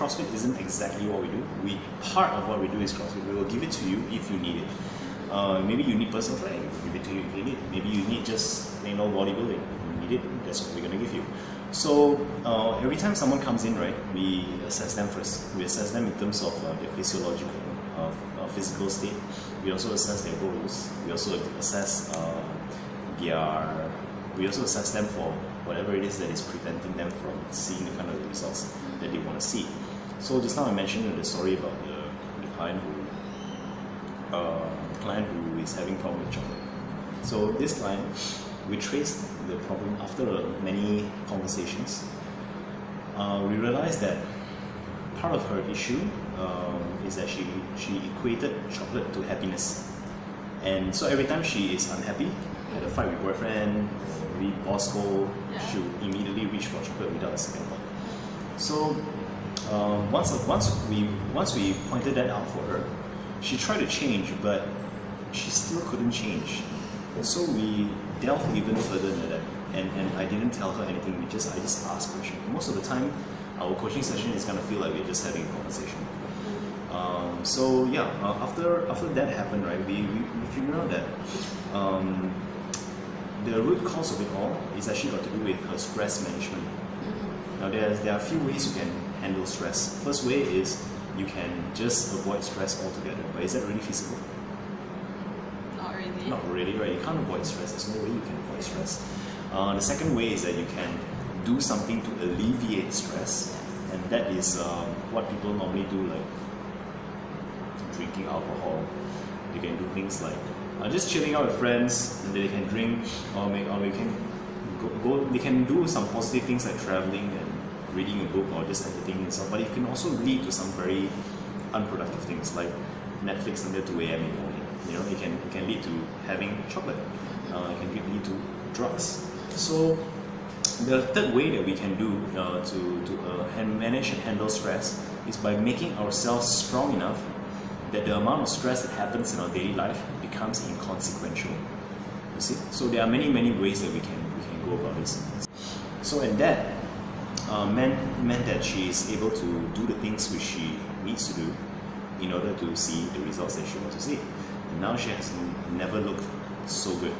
CrossFit isn't exactly what we do. We part of what we do is CrossFit. We will give it to you if you need it. Uh, maybe you need personal training. We'll give it to you if you need. it. Maybe you need just you know bodybuilding. You need it. That's what we're gonna give you. So uh, every time someone comes in, right, we assess them first. We assess them in terms of uh, their physiological, uh, uh, physical state. We also assess their goals. We also assess uh, their. We also assess them for whatever it is that is preventing them from seeing the kind of results that they want to see. So just now I mentioned the story about the, the client who uh, client who is having problem with chocolate. So this client, we traced the problem after many conversations. Uh, we realized that part of her issue um, is that she she equated chocolate to happiness, and so every time she is unhappy, had a fight with boyfriend, maybe boss scold, Yeah. she immediately reach for chocolate without a second thought. So um, once once we once we pointed that out for her, she tried to change, but she still couldn't change. So we delved even further into that, and, and I didn't tell her anything. We just I just asked questions. Most of the time, our coaching session is gonna feel like we're just having a conversation. Um, so yeah, uh, after after that happened, right, we, we, we figured out that um, the root cause of it all is actually got to do with her stress management. Now there's, there are a few ways you can handle stress. First way is you can just avoid stress altogether. But is that really feasible? Not really. Not really, right? You can't avoid stress. There's no way you can avoid stress. Uh, the second way is that you can do something to alleviate stress, and that is um, what people normally do, like drinking alcohol. They can do things like uh, just chilling out with friends, and they can drink, or make, or they can go, go. They can do some positive things like traveling and reading a book, or just entertaining themselves. But it can also lead to some very unproductive things like Netflix until 2 a.m. in the morning. You know, it can it can lead to having chocolate. Uh, it can lead to drugs. So the third way that we can do uh, to to uh, manage and handle stress is by making ourselves strong enough that the amount of stress that happens in our daily life becomes inconsequential. You see, so there are many many ways that we can we can go about this. So and that uh, meant meant that she is able to do the things which she needs to do in order to see the results that she wants to see. And now she has never looked so good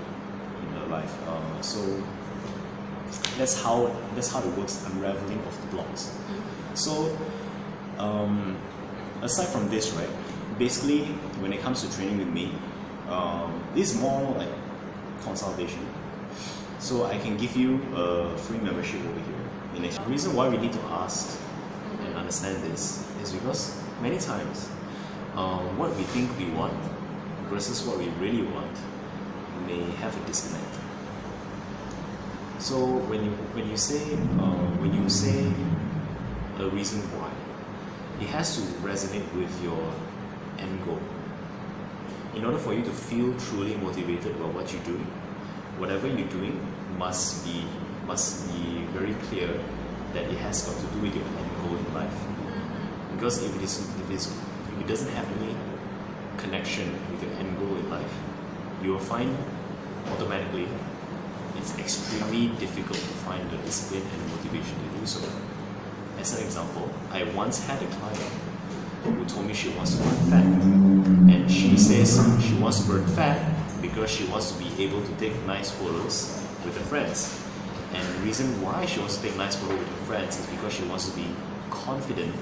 in her life. Uh, so that's how that's how it works. Unraveling of the blocks. So um, aside from this, right? Basically, when it comes to training with me, um, this is more like consultation. So I can give you a free membership over here. The reason why we need to ask and understand this is because many times um, what we think we want versus what we really want may have a disconnect. So when you when you say uh, when you say a reason why, it has to resonate with your end goal. In order for you to feel truly motivated about what you're doing, whatever you're doing must be must be very clear that it has got to do with your end goal in life. Mm-hmm. Because if it is if, it's, if it doesn't have any connection with your end goal in life, you will find automatically it's extremely difficult to find the discipline and motivation to do so. As an example, I once had a client who told me she wants to burn fat. And she says she wants to burn fat because she wants to be able to take nice photos with her friends. And the reason why she wants to take nice photos with her friends is because she wants to be confident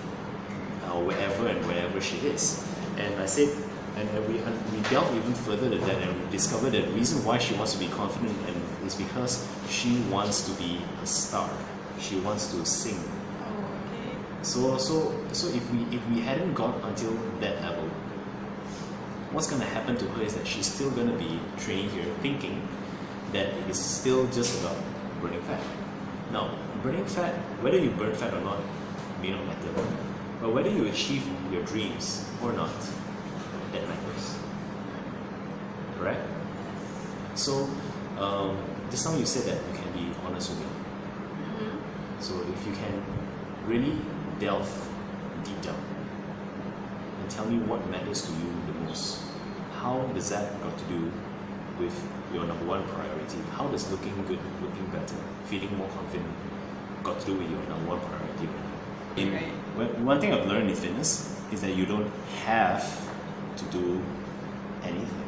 uh, wherever and wherever she is. And I said, and we, we delved even further than that and we discovered that the reason why she wants to be confident and is because she wants to be a star. She wants to sing. So so so if we if we hadn't gone until that level, what's gonna happen to her is that she's still gonna be training here thinking that it is still just about burning fat. Now, burning fat, whether you burn fat or not, may not matter. But whether you achieve your dreams or not, that matters. Correct? So, um, just now you said that you can be honest with me. So if you can really delve deep down and tell me what matters to you the most, how does that got to do with your number one priority? How does looking good, looking better, feeling more confident got to do with your number one priority right now? Right? one- one thing I've learned in fitness is that you don't have to do anything.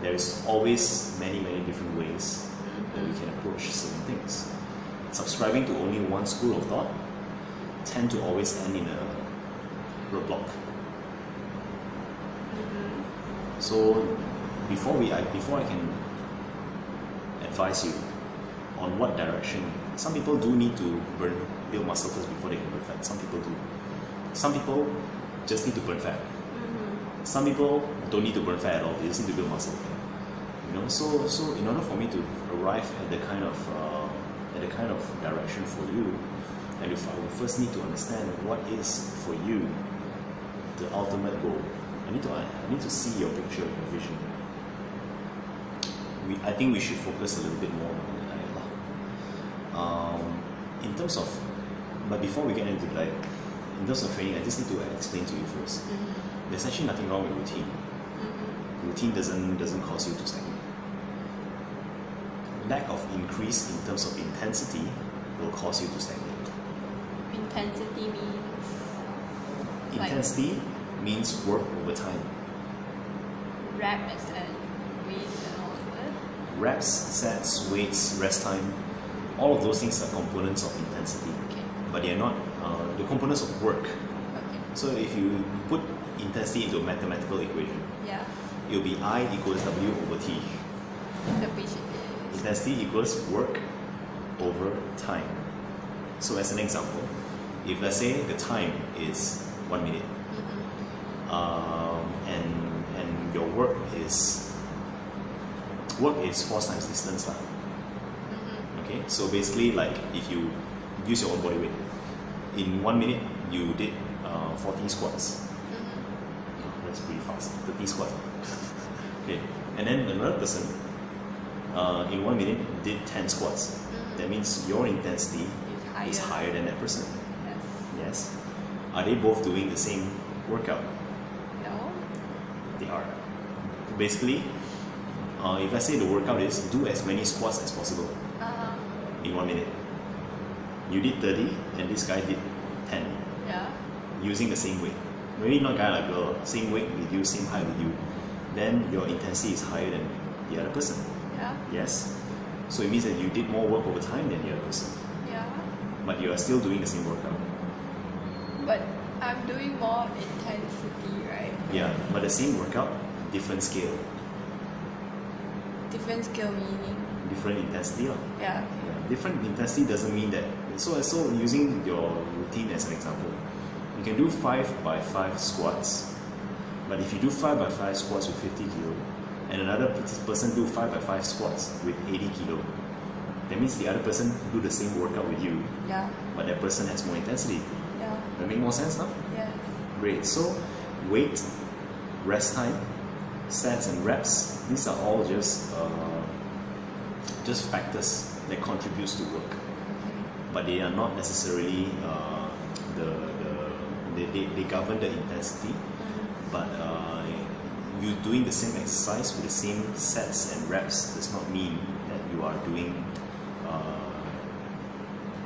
There is always many, many different ways that we can approach certain things. Subscribing to only one school of thought tend to always end in a roadblock. Mm-hmm. So before we I, before I can advise you on what direction some people do need to burn build muscle first before they can burn fat. Some people do. Some people just need to burn fat. Some people don't need to burn fat at all. They just need to build muscle. You know, so so in order for me to arrive at the kind of uh, at the kind of direction for you, and if I will first need to understand what is for you the ultimate goal. I need to I need to see your picture, your vision. We, I think we should focus a little bit more on the diet. lah. Um, in terms of, but before we get into diet, in terms of training, I just need to explain to you first. There's actually nothing wrong with routine. Routine doesn't doesn't cause you to stagnate. Lack of increase in terms of intensity will cause you to stagnate. Intensity means Like- Intensity means work over time. reps and weights and all of that. Reps, sets, weights, rest time, all of those things are components of intensity, Okay. but they are not uh, the components of work. Okay. So if you put intensity into a mathematical equation, Yeah. it will be I equals W over T. The patient is. Intensity equals work over time. So as an example, if let's say the time is one minute, um, and and your work is work is force times distance lah. Okay, so basically like if you use your own body weight, in one minute you did uh, 40 squats. That's pretty fast. 30 squats. okay, and then another person uh, in one minute did 10 squats. That means your intensity higher. is higher than that person. Yes. Yes. Are they both doing the same workout? No. They are. Basically, uh, if I say the workout is do as many squats as possible Uh, in one minute. You did 30 and this guy did 10 yeah. using the same weight. Maybe not guy like girl, same weight with you, same height with you. Then your intensity is higher than the other person. Yeah. Yes? So it means that you did more work over time than the other person. Yeah. But you are still doing the same workout. But I'm doing more intensity, right? Yeah, but the same workout, different scale, Different skill meaning. different intensity. Yeah. Yeah, different intensity doesn't mean that. So, so using your routine as an example, you can do five by five squats, but if you do five by five squats with 50 kilo, and another person do five by five squats with 80 kilo, that means the other person do the same workout with you, Yeah. but that person has more intensity. Yeah. That make more sense now? Yeah. Great. So, weight, rest time, sets and reps. These are all just uh, just factors that contributes to work, but they are not necessarily uh, the, the they, they, they govern the intensity. But uh, you doing the same exercise with the same sets and reps does not mean that you are doing uh,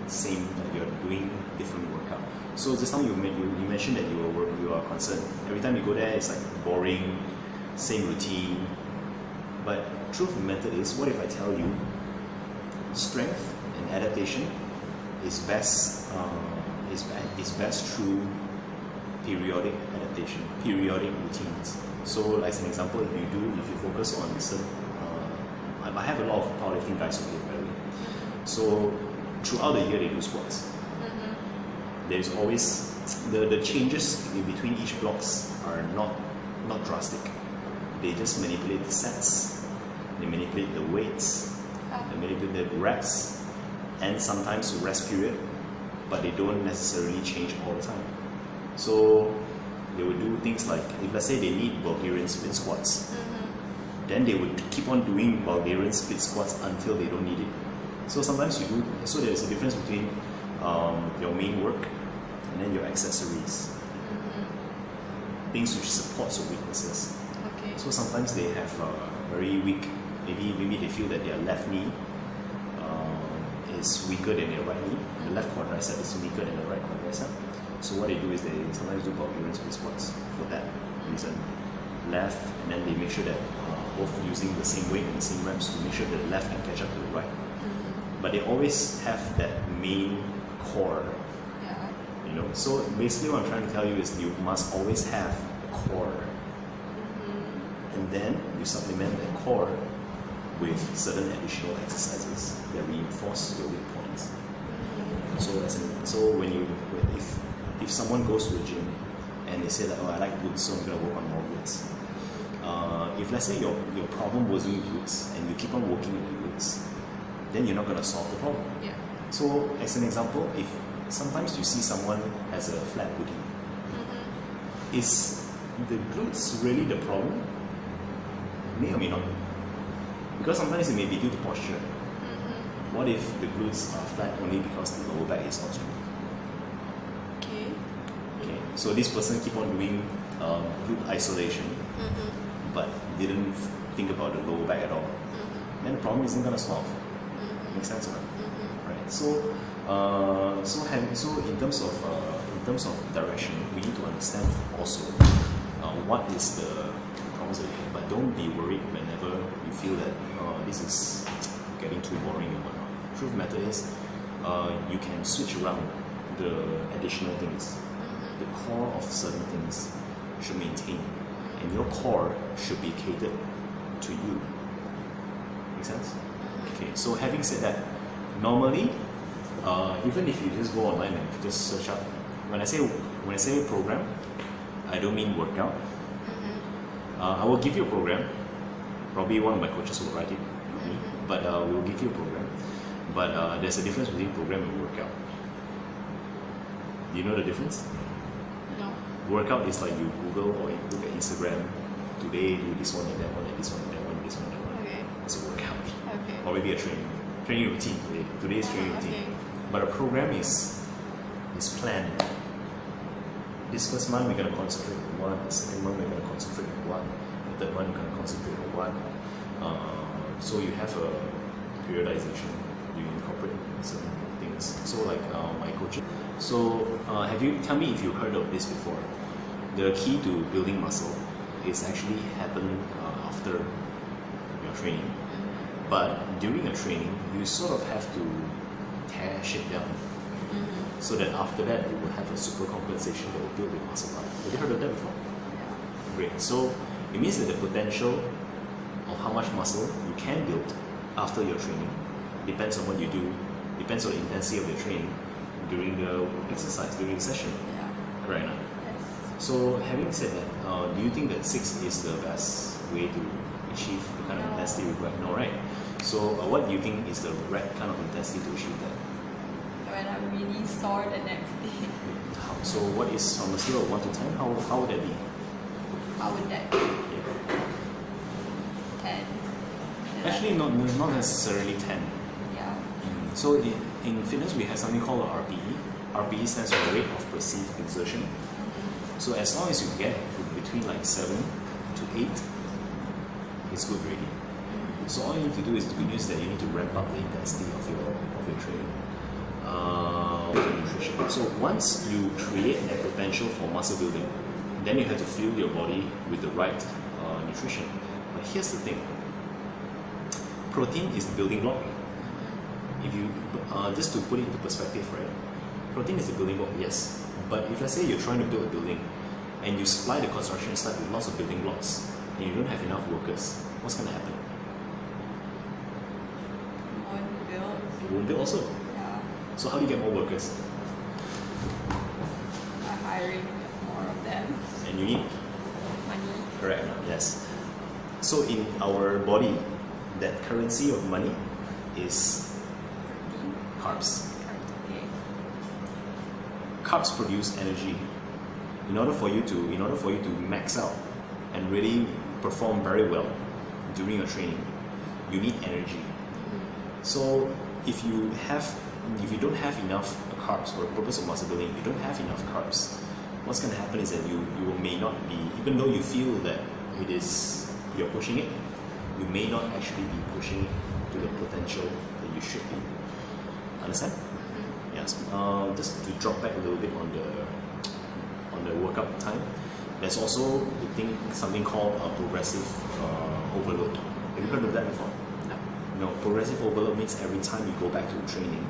same that you're doing different workout. So just now you, you, you mentioned that you wor- you are concerned. Every time you go there, it's like boring, same routine. But truth of the matter is, what if I tell you, strength and adaptation is best uh, is, is best through periodic adaptation, periodic routines. So, as an example, if you do, if you focus on certain, uh, I I have a lot of powerlifting guys over here, by the way. So, throughout the year, they do squats there is always the, the changes in between each blocks are not not drastic. They just manipulate the sets, they manipulate the weights, ah. they manipulate the reps, and sometimes the rest period, but they don't necessarily change all the time. So they would do things like if let's say they need Bulgarian split squats, mm-hmm. then they would keep on doing Bulgarian split squats until they don't need it. So sometimes you do. So there's a difference between um, your main work and then your accessories, mm-hmm. things which supports your weaknesses. So sometimes they have uh, very weak. Maybe maybe they feel that their left knee uh, is weaker than their right knee. The left quadricep is weaker than the right quadricep. So what they do is they sometimes do Bulgarian split squats for that reason. Left, and then they make sure that uh, both using the same weight and the same reps to make sure that the left can catch up to the right. But they always have that main core, Yeah. you know. So basically, what I'm trying to tell you is you must always have a core, and then you supplement the core with certain additional exercises that reinforce your weak points. So as in, so when you when- if if someone goes to a gym and they say that oh I like glutes so I'm gonna work on more glutes. Uh, if let's say your your problem wasn't glutes and you keep on working with the glutes, then you're not gonna solve the problem. Yeah. So as an example, if sometimes you see someone has a flat booty, is the glutes really the problem? May or may not. be. Because sometimes it may be due to posture. What if the glutes are flat only because the lower back is not strong? Okay. Okay, so this person keep on doing um, glute isolation, but didn't think about the lower back at all. Then the problem isn't gonna solve. Makes sense or not? Right. So, uh, so having so in terms of uh, in terms of direction, we need to understand also uh, what is the don't be worried whenever you feel that uh, this is getting too boring and whatnot. Truth matter is, uh, you can switch around the additional things. The core of certain things should maintain, and your core should be catered to you. Make sense? Okay, so having said that, normally, uh, even if you just go online and just search up, when I say when I say program, I don't mean workout. Uh, I will give you a program. Probably one of my coaches will write it, me, but uh, we will give you a program. But uh, there's a difference between program and workout. Do you know the difference? No. Workout is like you Google or you look at Instagram. Today do this one and that one and this one and that one and this one and that one. Okay. It's a workout Okay. or maybe a training training routine today. Today's training Ah, routine. okay. But a program is is planned. This first month we're gonna concentrate on one. The second month we're gonna concentrate on one. The third month we're gonna concentrate on one. Uh, so you have a periodization. You incorporate certain things. So like uh, my coaching. So uh, have you tell me if you heard of this before? The key to building muscle is actually happen uh, after your training. But during your training, you sort of have to tear shit down so that after that you will have a super compensation that will build your muscle up. Have you heard of that before? Great. So it means that the potential of how much muscle you can build after your training depends on what you do, depends on the intensity of your training during the exercise, during the session. Yeah. Correct? or? Yes. So having said that, uh, do you think that six is the best way to achieve the kind of No. intensity required? No, right? So uh, what do you think is the right kind of intensity to achieve that? Really sore the next day. So what is on a scale of one to ten? How, how would that be? How would that be? Ten. Actually, not not necessarily ten. Yeah. Mm, So in, in fitness, we have something called a RPE. RPE stands for rate of perceived exertion. So as long as you get between like seven to eight, it's good already. So all you need to do is the good news that you need to ramp up the intensity of your of your training. Uh, nutrition. So once you create that potential for muscle building, then you have to fuel your body with the right uh, nutrition. But here's the thing: protein is the building block. If you uh, just to put it into perspective, right? Protein is the building block, yes. But if let's say you're trying to build a building, and you supply the construction site with lots of building blocks, and you don't have enough workers, what's going to happen? One build. You won't build also. So how do you get more workers? By hiring more of them. And you need Money. correct, yes. So in our body, that currency of money is carbs. Okay. Carbs produce energy. In order for you to, in order for you to max out and really perform very well during your training, you need energy. Mm-hmm. So if you have, if you don't have enough carbs for the purpose of muscle building, if you don't have enough carbs, what's going to happen is that you you may not be, even though you feel that it is you're pushing it, you may not actually be pushing it to the potential that you should be. Understand? Mm-hmm. Yes. Uh, just to drop back a little bit on the on the workout time. There's also the thing something called a progressive uh, overload. Have you heard of that before? No. No, progressive overload means every time you go back to training,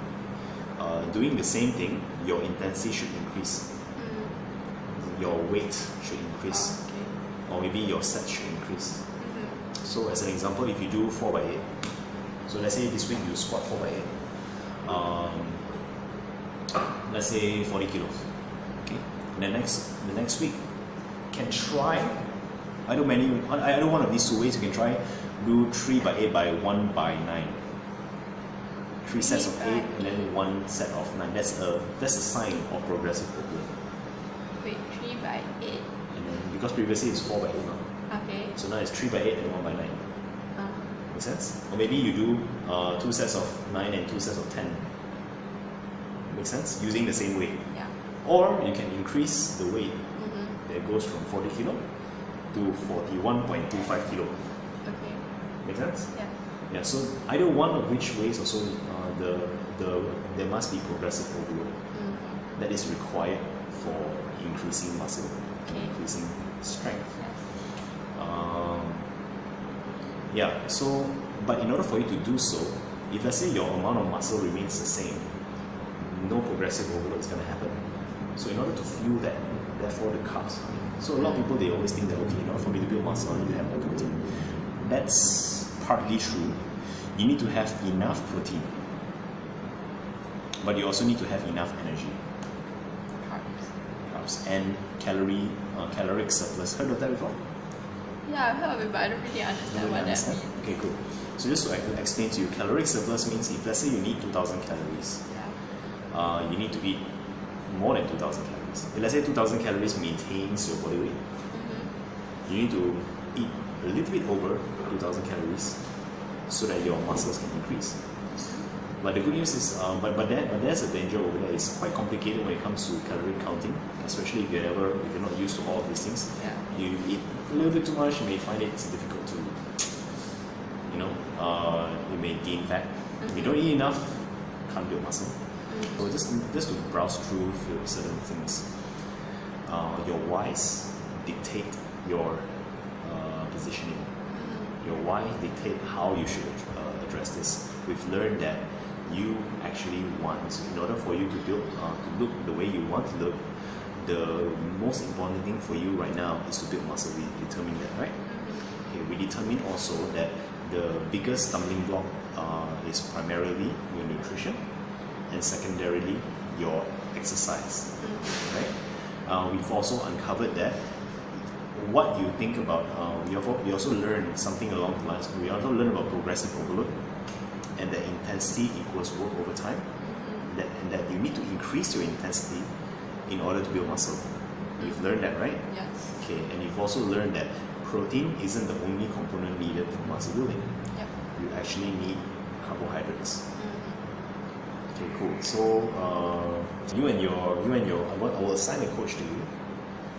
uh, doing the same thing, your intensity should increase, Mm. your weight should increase, Okay. or maybe your set should increase. Mm-hmm. So as an example, if you do 4 by 8 so let's say this week you squat 4 by 8 um, let's say 40 kilos. Okay. The next the next week can try either many I don't one of these two ways you can try do 3 by 8 by 1 by 9. Three sets of eight and then one set of nine. That's a that's a sign of progressive overload. Wait, three by eight. And then because previously it's four by eight now. Okay. So now it's three by eight and one by nine. Uh, Make sense? Or maybe you do uh, two sets of 9 and two sets of 10. Make sense? Using the same weight. yeah. Or you can increase the weight Mm-hmm. that goes from 40 kilo to 41.25 kilo. Okay. Make sense? Yeah. Yeah, so either one of which ways also uh, the, the, there must be progressive overload Mm-hmm. that is required for increasing muscle, Okay. increasing strength. Yes. Um, yeah, so, but in order for you to do so, if let's say your amount of muscle remains the same, no progressive overload is going to happen. So, in order to fuel that, therefore the carbs. So, a lot of people they always think that okay, in order for me to build muscle, I need to have more protein. That's partly true. You need to have enough protein, but you also need to have enough energy, Carbs. carbs, and calorie, uh, caloric surplus. Heard of that before? Yeah, I've heard of it, but I don't really understand what that understand? means. Okay, cool. So just to ex- explain to you, caloric surplus means if let's say you need 2,000 calories, Yeah. uh, you need to eat more than 2,000 calories. If let's say 2,000 calories maintains your body weight, Mm-hmm. you need to eat a little bit over 2,000 calories so that your muscles can increase. But the good news is, um, but but there, but there's a danger over there. It's quite complicated when it comes to calorie counting, especially if you're never, if you're not used to all of these things. Yeah. You eat a little bit too much, you may find it difficult to, you know, uh, you may gain fat. If you don't eat enough, can't build muscle. Mm-hmm. So just just to browse through certain things, uh, your whys dictate your uh, positioning. Your why dictate how you should uh, address this. We've learned that you actually want, in order for you to build, uh, to look the way you want to look, the most important thing for you right now is to build muscle. We determine that, right? Okay, we determine also that the biggest stumbling block uh, is primarily your nutrition and secondarily your exercise, right? Uh, we've also uncovered that what you think about, uh, we, also learned something along the lines, we also learned about progressive overload and that intensity equals work over time, that, and that you need to increase your intensity in order to build muscle. You've learned that, right? Yes. Okay, and you've also learned that protein isn't the only component needed for muscle building. Yep. You actually need carbohydrates. Mm-hmm. Okay, cool. So uh, you and your you and your I will, I will assign a coach to you.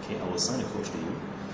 Okay, I will assign a coach to you.